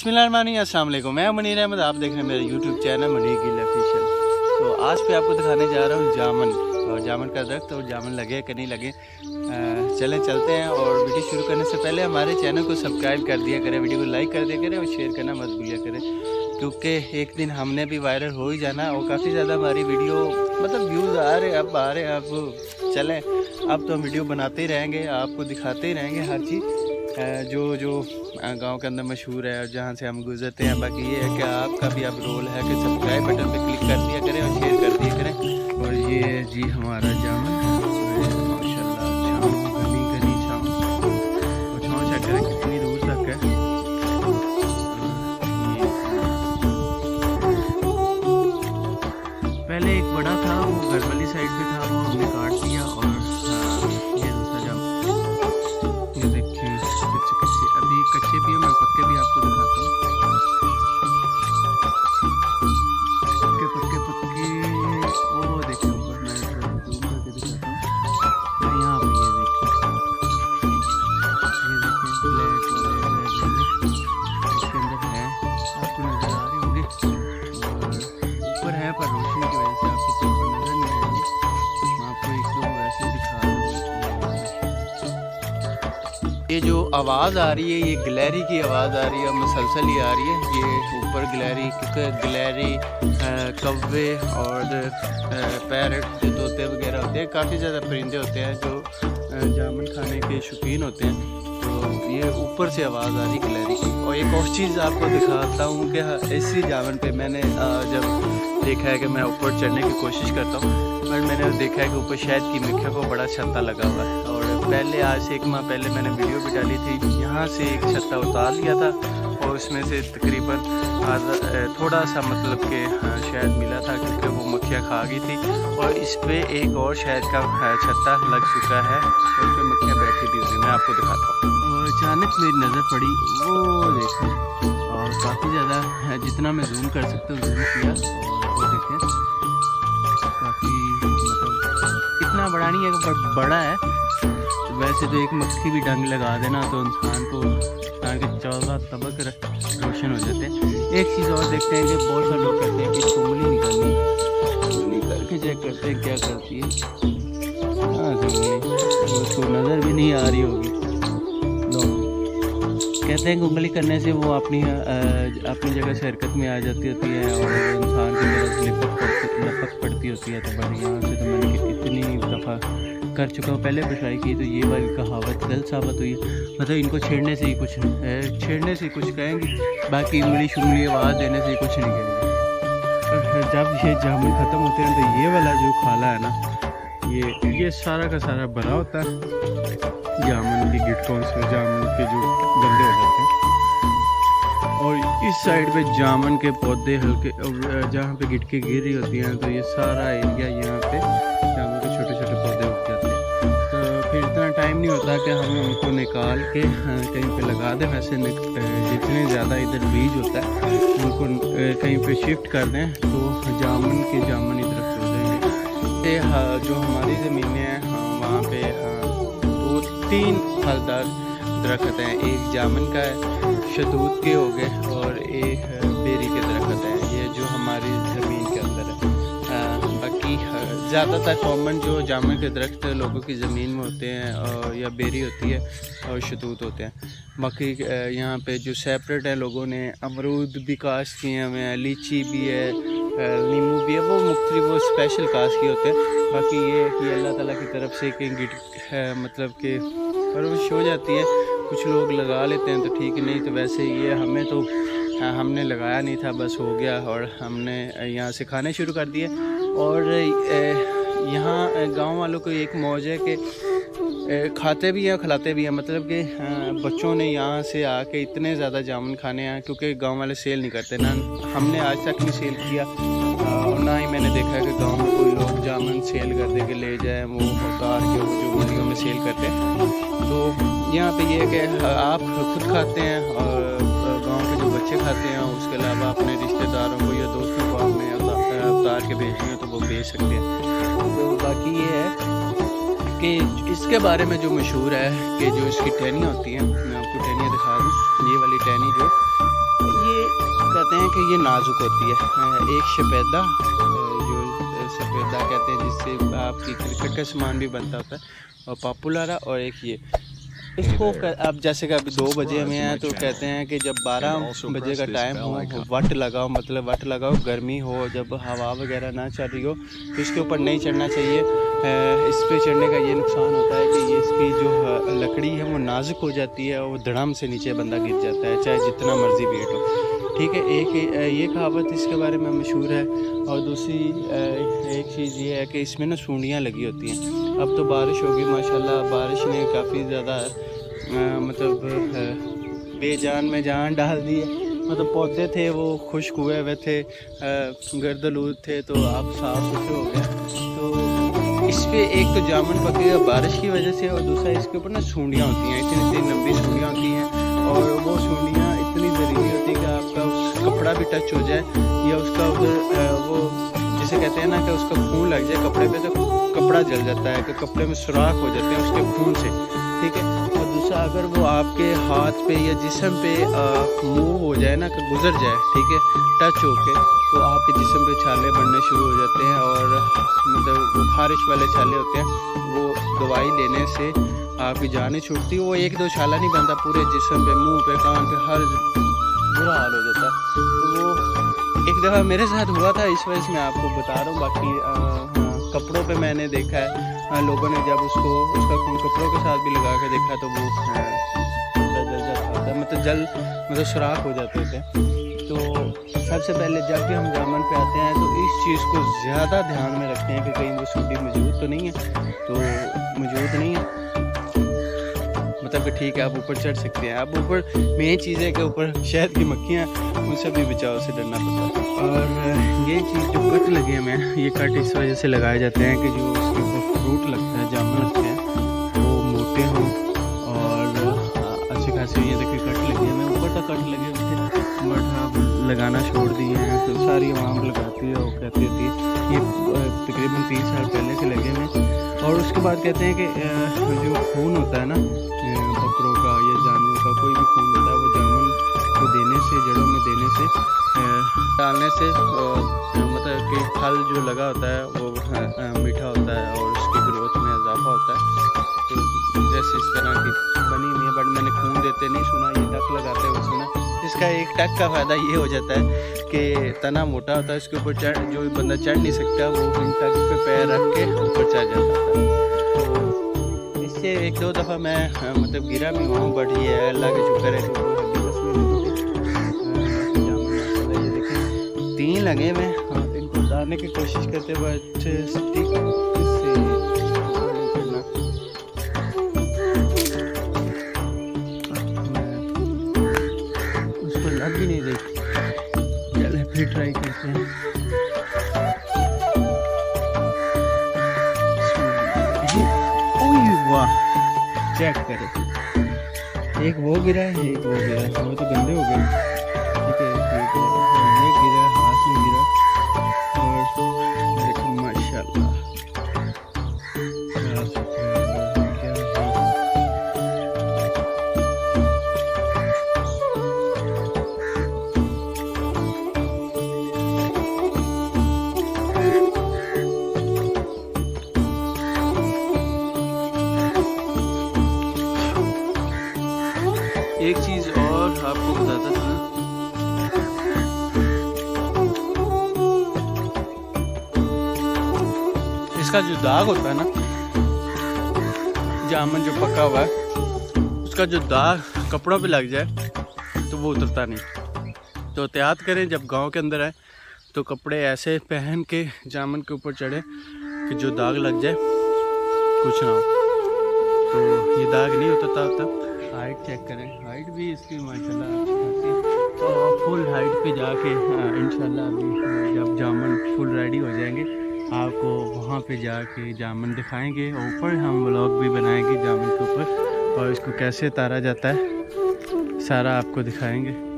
अस्सलाम मैं मनीर अहमद, आप देख रहे हैं मेरा YouTube channel Munir Gill official तो आज पे आपको दिखाने जा रहा हूँ जामन। और जामन का दरख्त और जामन लगे कि नहीं लगे चले, चलते हैं। और वीडियो शुरू करने से पहले हमारे चैनल को सब्सक्राइब कर दिया करें, वीडियो को लाइक कर दिया करें, और शेयर करना मत भूलिया करें। क्योंकि एक दिन हमने भी वायरल हो ही जाना, और काफ़ी ज़्यादा हमारी वीडियो मतलब व्यूज़ आ रहे अब आ रहे अब चलें। अब तो हम वीडियो बनाते ही रहेंगे, आपको दिखाते ही रहेंगे हर चीज़। जो जो गाँव के अंदर मशहूर है और जहाँ से हम गुजरते हैं। बाकी ये है कि आपका भी अब रोल है कि सब्सक्राइब बटन पे क्लिक कर दिया करें और शेयर कर दिया करें। और ये जी हमारा जामुन जो आवाज़ आ रही है, ये गलेरी की आवाज़ आ रही है, मुसलसल ही आ रही है। ये ऊपर गलेरी क्योंकि गलेरी कव्वे और पैरट, जो तोते वगैरह होते हैं, काफ़ी ज़्यादा परिंदे होते हैं, जो जामुन खाने के शौकीन होते हैं। तो ये ऊपर से आवाज़ आ रही गलेरी की। और एक और चीज़ आपको दिखाता हूँ कि इसी जामुन पे मैंने जब देखा है कि मैं ऊपर चढ़ने की कोशिश करता हूँ, पर मैंने देखा है कि ऊपर शायद की मिख्या को बड़ा छत्ता लगा हुआ है। और पहले आज से एक माह पहले मैंने वीडियो भी डाली थी, यहाँ से एक छत्ता उतार लिया था, और उसमें से तकरीबन थोड़ा सा मतलब कि शायद मिला था, क्योंकि वो मक्खियाँ खा गई थी, और इस पर एक और शायद का छत्ता लग चुका है, उस पर मक्खियाँ बैठी भी हुई मैं आपको दिखाता हूँ। और अचानक मेरी नज़र पड़ी, वो देखें और काफ़ी ज़्यादा जितना मैं जूम कर सकता हूँ, जूम किया वो देखें। काफ़ी मतलब इतना बड़ा नहीं है बट बड़ा है। वैसे तो एक मक्खी भी डंग लगा देना तो इंसान को इंसान के चौदह तबक रोशन हो जाते हैं। एक चीज़ और देखते हैं कि बहुत सारे लोग कहते हैं कि उंगली निकालनी निकल के चेक करते हैं क्या करती है। हाँ उसको नज़र भी नहीं आ रही होगी। कहते हैं उंगली करने से वो अपनी अपनी जगह से हरकत में आ जाती होती है और इंसान की तरफ़ लिपट पड़ती, लपक पड़ती होती है। तो बड़ी यहाँ से तो मैंने इतनी दफ़ा कर चुका हूँ। पहले बुशाई की तो ये वाली कहावत गलत साबित हुई। मतलब इनको छेड़ने से ही कुछ छेड़ने से कुछ कहेंगे, बाकी उंगली शुंगली आवाज़ देने से ही कुछ नहीं कहेंगे। जब ये जामुन ख़त्म होते हैं तो ये वाला जो खाला है ना, ये ये सारा का सारा भरा होता है। जामुन की गिटकों से जामुन के जो गंदे हो जाते हैं। और इस साइड पे जामुन के पौधे हल्के जहाँ पे गिटके गिर रही होती हैं तो ये सारा एरिया यहाँ पे जामुन के छोटे छोटे पौधे उग जाते हैं। तो फिर इतना टाइम नहीं होता कि हम उनको निकाल के कहीं पे लगा दें। वैसे जितने ज़्यादा इधर बीज होता है, उनको कहीं पे शिफ्ट कर दें तो जामुन के जामुन इधर जो हमारी ज़मीनें हैं वहाँ पे दो तीन फलदार दरख्त हैं। एक जामुन का है शतूत के हो गए और एक बेरी के दरख्त हैं। ये जो हमारी ज़मीन के अंदर है। बाकी ज़्यादातर कॉमन जो जामुन के दरख्त लोगों की ज़मीन में होते हैं और, या बेरी होती है और शतूत होते हैं। बाकी यहाँ पे जो सेपरेट है लोगों ने, अमरूद भी काश किए हुए हैं, लीची भी है नींबू भी है, वो मुख्तलि वो स्पेशल कास्ट के होते हैं। बाकी ये है कि अल्लाह ताला की तरफ़ से कि गिट मतलब कि परवरिश हो जाती है। कुछ लोग लगा लेते हैं तो ठीक नहीं तो वैसे ये हमें तो हमने लगाया नहीं था, बस हो गया और हमने यहाँ से खाने शुरू कर दिए। और यहाँ, गाँव वालों को एक मौज है कि खाते भी हैं, खिलाते भी हैं। मतलब कि बच्चों ने यहाँ से आके इतने ज़्यादा जामुन खाने हैं, क्योंकि गाँव वाले सेल नहीं करते। ना हमने आज तक नहीं सेल किया। और ना ही मैंने देखा कि गाँव में कोई लोग जामुन सेल कर दे के ले जाए, वो उतार के जो मंडियों में सेल करते हैं। तो यहाँ पे ये है कि आप खुद खाते हैं और गाँव के जो बच्चे खाते हैं, उसके अलावा अपने रिश्तेदारों को या दोस्तों को आपने उतार के भेजनी हो तो वो भेज सकते हैं। तो बाकी ये है कि इसके बारे में जो मशहूर है कि जो इसकी टहनियाँ होती हैं मैं आपको टहनियाँ दिखा दूँ। ये वाली टहनी जो ये कहते हैं कि ये नाजुक होती है। एक शपेदा जो सफ़ेदा कहते हैं जिससे आपकी क्रिकेट का सामान भी बनता होता है और पॉपुलर है और एक ये। इसको अब जैसे कि अभी दो बजे में है तो कहते हैं कि जब बारह बजे का टाइम हो वट लगाओ मतलब वट लगाओ गर्मी हो जब हवा वगैरह ना चल रही हो तो इसके ऊपर नहीं चढ़ना चाहिए। इस पर चढ़ने का ये नुकसान होता है कि ये इसकी जो लकड़ी है वो नाजुक हो जाती है और धड़ाम से नीचे बंदा गिर जाता है, चाहे जितना मर्ज़ी वेट हो। ठीक है, एक ये कहावत इसके बारे में मशहूर है और दूसरी एक चीज़ ये है कि इसमें ना सूंडियाँ लगी होती हैं। अब तो बारिश होगी, माशाल्लाह, बारिश ने काफ़ी ज़्यादा मतलब बेजान में जान डाल दी है। मतलब पौधे थे, वो खुश्क हुए हुए थे गर्दलूद थे तो आप साफ़ सुथरे हो गए। तो इस पर एक तो जामुन पकेगा बारिश की वजह से और दूसरा इसके ऊपर ना सूढ़ियाँ होती हैं, इतनी इतनी लंबी सूढ़ियाँ होती हैं और वो सूढ़ियाँ इतनी ज़रूरी होती है कि आपका उस कपड़ा भी टच हो जाए या उसका उधर वो जैसे कहते हैं ना कि उसका खून लग जाए कपड़े पे तो कपड़ा जल जाता है, कि कपड़े में सुराख हो जाते हैं उसके खून से। ठीक है? और दूसरा अगर वो आपके हाथ पे या जिसम पे मूव हो जाए ना कि गुजर जाए ठीक है? टच होके तो आपके जिसम पे छाले बढ़ने शुरू हो जाते हैं और मतलब वो खारिश वाले छाले होते हैं वो दवाई लेने से आपकी जान ही छूटती। है वो एक दो छाला नहीं बनता पूरे जिसम पे मुँह पे कान पे हर बुरा हाल हो जाता है। तो वो एक दफ़ा मेरे साथ हुआ था इस वजह से मैं आपको बता रहा हूँ। बाकी आ, कपड़ों पे मैंने देखा है हाँ, लोगों ने जब उसको, उसका खून कपड़ों के साथ भी लगा के देखा तो वो जल जल जाता मतलब जल मतलब सुराख हो जाते थे। तो सबसे पहले जब भी हम जामन पे आते हैं तो इस चीज़ को ज़्यादा ध्यान में रखते हैं कि कहीं वो सूटी मौजूद तो नहीं है। तो मौजूद नहीं है। मतलब कि ठीक है, आप ऊपर चढ़ सकते हैं। आप ऊपर मेन चीज़ है कि ऊपर शहद की मक्खियाँ उनसे भी बचाव से डरना पड़ता है। और ये चीज़ जो कट लगे हमें ये कट इस वजह से लगाए जाते हैं कि जो उसके ऊपर फ्रूट लगता है, जामुन लगते हैं, वो मोटे हों और अच्छी खासी ये देखिए कट लगे हमें ऊपर तक कट लगे थे बट हाँ लगाना छोड़ दिए हैं तो सारी आवाम लगाती है और कहती होती है। ये तकरीबन तीन साल पहले से लगे हुए और उसके बाद कहते हैं कि जो खून होता है ना बकरों का या जानवरों का, कोई भी खून होता है, वो जामुन को देने से, जड़ों में देने से डालने से मतलब कि फल जो लगा होता है, वो मीठा होता है और उसकी ग्रोथ में इजाफा होता है। तो जैसे इस तरह की बनी हुई है बट मैंने खून देते नहीं सुना, ये डक लगाते हुए सुना। इसका एक टक का फ़ायदा ये हो जाता है कि तना मोटा होता है उसके ऊपर चढ़, जो बंदा चढ़ नहीं सकता, वो इन टक पे पैर रख के ऊपर चढ़ जाता है। इससे एक दो दफ़ा मैं मतलब गिरा भी हूँ बट ये अल्लाह के शुक्र है तीन लगे मैं इनको उतारने की कोशिश करते बट उसको भी नहीं रही चले फिर ट्राई करते हैं। चेक करें। एक वो गिरा है, एक वो गिरा है। वो तो गंदे हो गए। इसका जो दाग होता है ना, जामन जो पका हुआ है, उसका जो दाग कपड़ों पे लग जाए तो वो उतरता नहीं। तो एहतियात करें, जब गाँव के अंदर आए तो कपड़े ऐसे पहन के जामन के ऊपर चढ़े, कि जो दाग लग जाए, कुछ ना हो। तो ये दाग नहीं उतरता होता हाइट चेक करें। हाइट भी इसकी, माशाल्लाह फुल हाइट पे जाके इंशाल्लाह अभी, जब जामन फुल रेडी हो जाएँगे आपको वहाँ पे जाके जामुन दिखाएँगे। ऊपर हम ब्लॉग भी बनाएँगे जामुन के ऊपर। और इसको कैसे तारा जाता है, सारा आपको दिखाएँगे।